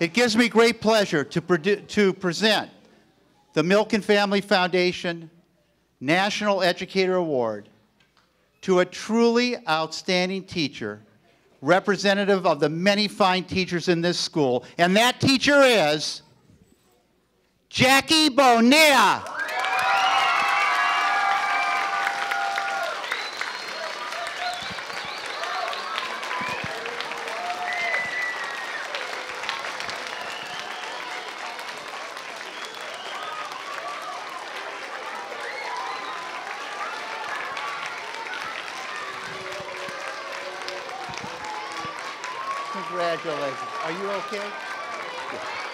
It gives me great pleasure to, to present the Milken Family Foundation National Educator Award to a truly outstanding teacher, representative of the many fine teachers in this school, and that teacher is Jackie Bonilla. Congratulations. Are you okay?